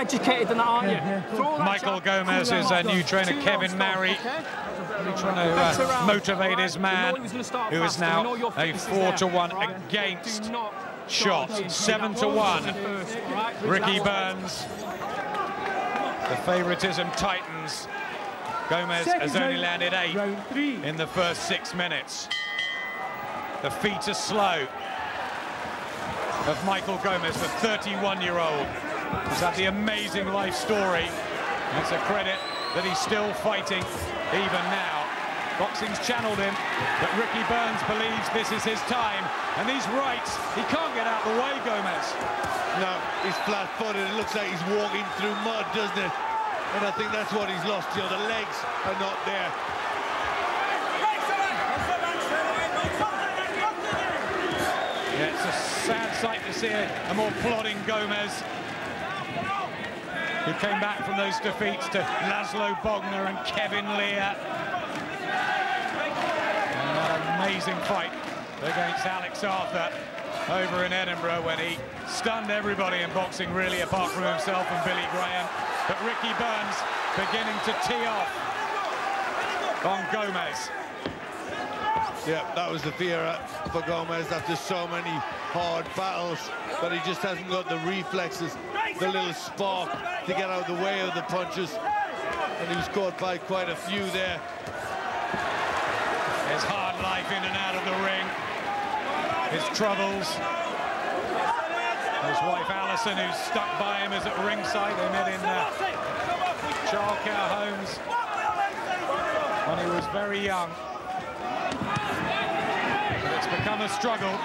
educated than that, aren't you? Michael Gomez is a new trainer, Kevin Marry. Trying to uh, motivate his man, who is now a four to one against shot, seven to one. Ricky Burns, the favoritism tightens. Gomez has only landed eight in the first six minutes. The feet are slow. Of Michael Gomez, the 31-year-old, who's had the amazing life story. It's a credit that he's still fighting even now. Boxing's channeled him, but Ricky Burns believes this is his time. And these rights, he can't get out the way, Gomez. No, he's flat-footed. It looks like he's walking through mud, doesn't it? And I think that's what he's lost. You know, the legs are not there. Yeah, it's a sad sight to see a, a more plodding Gomez who came back from those defeats to Laszlo Bognar and Kevin Lear. And amazing fight against Alex Arthur over in Edinburgh when he stunned everybody in boxing, really, apart from himself and Billy Graham. But Ricky Burns beginning to tee off on Gomez. Yeah, that was the fear for Gomez after so many hard battles, but he just hasn't got the reflexes, the little spark to get out of the way of the punches. And he was caught by quite a few there. His hard life in and out of the ring. His troubles. His wife Alison, who's stuck by him, is at ringside. They met in uh, childcare homes when he was very young become a struggle,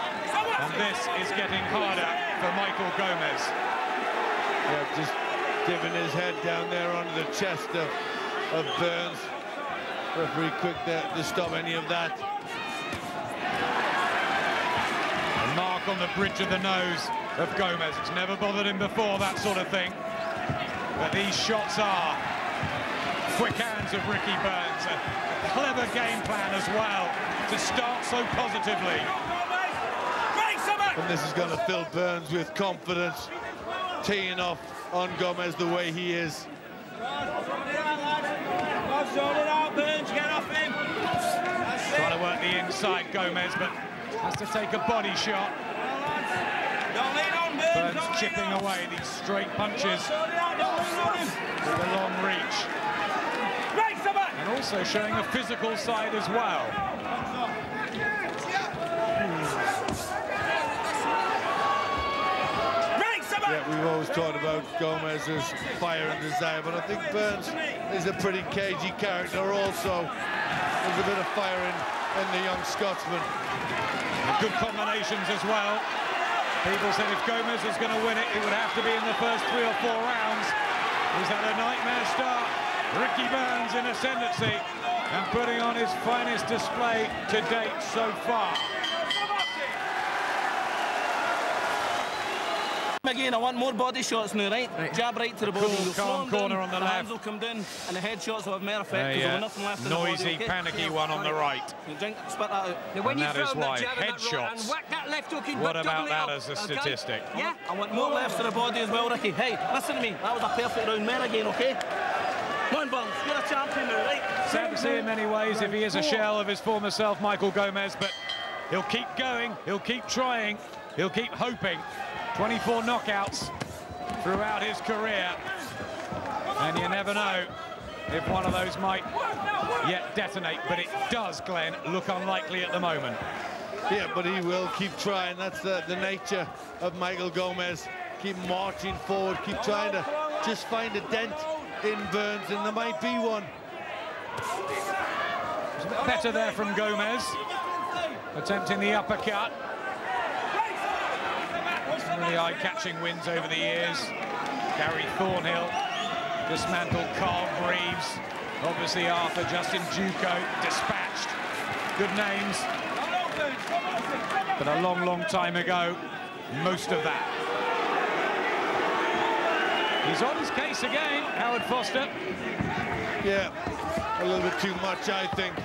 and this is getting harder for Michael Gomez. Yeah, just dipping his head down there under the chest of, of Burns. Referee quick to, to stop any of that. A mark on the bridge of the nose of Gomez. It's never bothered him before, that sort of thing. But these shots are quick hands of Ricky Burns. A clever game plan as well to start so positively. And this is going to fill Burns with confidence, teeing off on Gomez the way he is. Trying to work the inside, Gomez, but has to take a body shot. Burns chipping away these straight punches with a long reach. And also showing a physical side as well. Yeah, we've always talked about Gomez's fire and desire, but I think Burns is a pretty cagey character also. There's a bit of fire in, in the young Scotsman. Good combinations as well. People said if Gomez was going to win it, it would have to be in the first three or four rounds. He's had a nightmare start. Ricky Burns in ascendancy and putting on his finest display to date so far. Again, I want more body shots now, right? right. Jab right to the body. Cool, calm corner down, on the, the left. hands will come down, and the headshots will have more effect because uh, yeah. nothing left Noisy, in the body. panicky one on the right. drink, spit that out. Now, when and you that is why headshots. What about that as a statistic? Okay? Yeah, I want more left to the body as well, Ricky. Hey, listen to me. That was a perfect round man again, okay? Come on, Burns. You're a champion now, right? Sad to see in many ways if he is a shell of his former self, Michael Gomez, but he'll keep going, he'll keep trying, he'll keep hoping. 24 knockouts throughout his career. And you never know if one of those might yet detonate, but it does, Glenn, look unlikely at the moment. Yeah, but he will keep trying. That's the, the nature of Michael Gomez. Keep marching forward, keep trying to just find a dent in Burns, and there might be one. Better there from Gomez, attempting the uppercut. Eye-catching wins over the years. Gary Thornhill dismantled Carl Greaves. Obviously Arthur, Justin Juuko dispatched. Good names. But a long, long time ago, most of that. He's on his case again, Howard Foster. Yeah, a little bit too much, I think.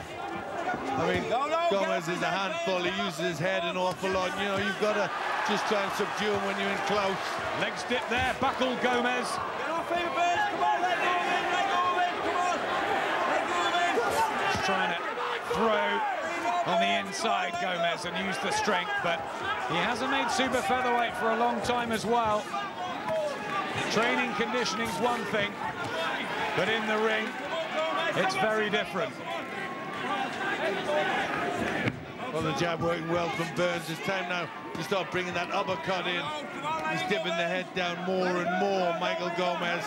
I mean, go, go, Gomez go, is a handful. He uses his head an awful lot. You know, you've got to just try and subdue him when you're in close. Leg dip there, buckle Gomez. Get off him, Burns. Come on, let let. Come on. Let. He's trying to throw on the inside, Gomez, and use the strength, but he hasn't made super featherweight for a long time as well. Training conditioning's one thing, but in the ring, it's very different. Well, the jab working well from Burns. It's time now to start bringing that uppercut in. He's dipping the head down more and more, Michael Gomez.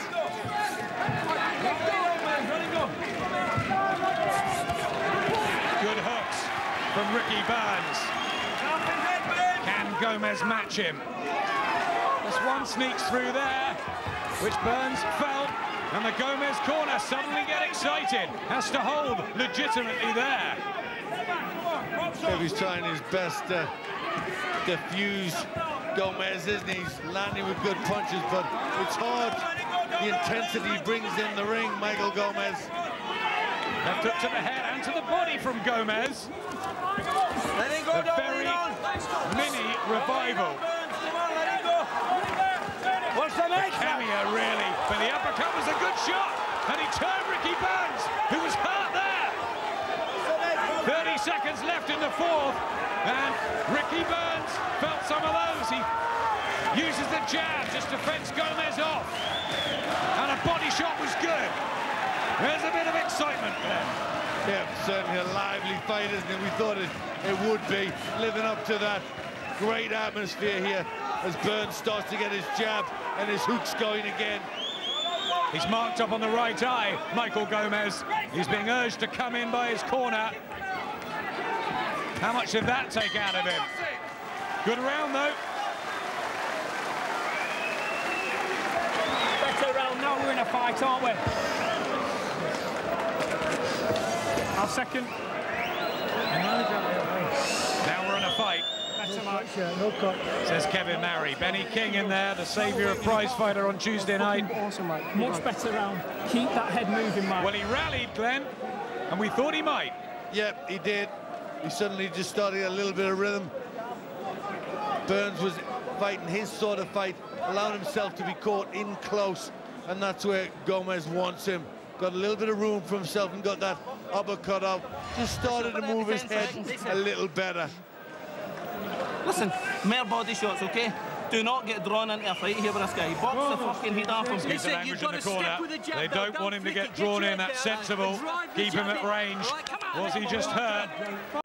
Good hooks from Ricky Burns. Can Gomez match him? This one sneaks through there, which Burns felt, and the Gomez corner suddenly get excited. Has to hold legitimately there. He's trying his best to diffuse Gomez, isn't he? He's landing with good punches, but it's hard. The intensity he brings in the ring, Michael Gomez. Left hook to the head and to the body from Gomez. A very mini revival. What's the The cameo, really. But the uppercut was a good shot. And he turned Ricky Burns, who was hurt there. 30 seconds left in the fourth. And Ricky Burns felt some of those. He uses the jab just to fence Gomez off. And a body shot was good. There's a bit of excitement there. Yeah, certainly a lively fight, isn't it? We thought it, it would be, living up to that great atmosphere here as Burns starts to get his jab and his hooks going again. He's marked up on the right eye, Michael Gomez. He's being urged to come in by his corner. How much did that take out of him? Good round, though. Better round now, we're in a fight, aren't we? Our second. Now we're in a fight, Better match. says Kevin Mary. Benny King in there, the saviour of prize fighter on Tuesday night. Much better round. Keep that head moving, Mike. Well, he rallied, Glenn, and we thought he might. Yep, he did. He suddenly just started a little bit of rhythm. Burns was fighting his sort of fight, allowing himself to be caught in close, and that's where Gomez wants him. Got a little bit of room for himself and got that uppercut out. Just started to move his head a little better. Listen, mere body shots, okay? Do not get drawn into a fight here with this guy. Box the fucking heat off on the corner. They don't want him. Excuse the language in the corner. They don't